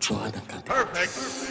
try Perfect.